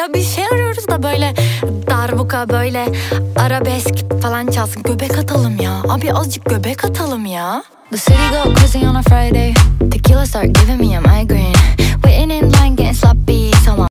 Ya bir şey arıyoruz da böyle darbuka böyle arabesk falan çalsın. Göbek atalım ya. Abi azıcık göbek atalım ya. The city go crazy on a Friday. Tequila start giving me a